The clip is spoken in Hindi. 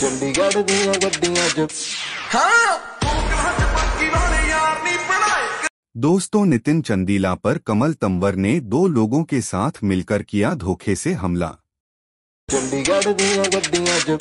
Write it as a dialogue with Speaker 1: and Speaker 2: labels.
Speaker 1: ਚੰਡੀਗੜ੍ਹ ਦੀਆਂ ਗੱਡੀਆਂ 'ਚ
Speaker 2: दोस्तों नितिन चंदीला पर कमल तंवर ने दो लोगों के साथ मिलकर किया धोखे से हमला।
Speaker 1: चंडीगढ़ ਦੀਆਂ ਗੱਡੀਆਂ 'ਚ